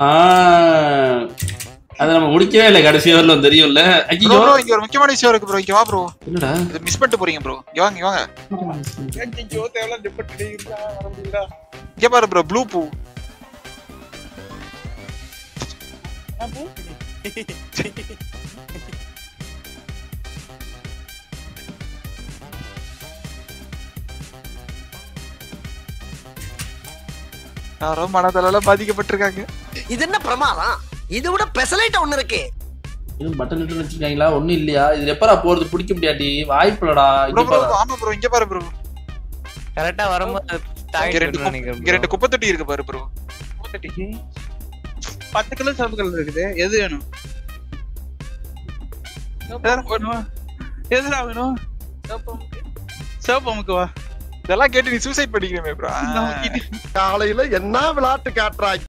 ஆ அதை நம்ம முடிக்கவே இல்லை. கடைசி வரலும் தெரியும்ல. ப்ரோ ஐயோ ப்ரோ இங்க ஒரு முக்கியமான விஷயம் இருக்கு ப்ரோ இங்க வா ப்ரோ என்னடா? இது மிஸ் பண்ணிட்டு போறீங்க ப்ரோ இங்க வாங்க இங்க வாங்க. ஐயோ தேவையில்லாம் டிபெண்ட் இருக்கா வர முடியல. இங்க பாரு ப்ரோ ப்ளூ பூ. யாரோ மனதளவுல பாதிக்கப்பட்டிருக்காங்க. இது என்ன பிரமாதம்? இது விட பெசலைட் ஒண்ணு இருக்கு. இது பட்டன் இட்டு வச்சிருக்காங்களா? ஒண்ணும் இல்லையா? இது எப்பரா போறது? பிடிக்க முடியாட்டி. வாய்ப்புலடா ப்ரோ இங்க ப்ரோ பாரு. ஆமா ப்ரோ இங்க பாரு ப்ரோ கரெக்டா வரும்போது இங்க ரெண்டு குப்பை- குப்பை தொட்டி இருக்கு பாரு ப்ரோ பத்து கலர் சிவப்பு கலர் இருக்குது. எது வேணும்? எதுடா வேணும்? எதுடா வேணும்? சிவப்பு அமுக்கு வா. இதெல்லாம் கேட்டு நீ சூசைட் பண்ணிக்கிறேன் காலையில என்ன விளையாட்டு காட்டுறாய்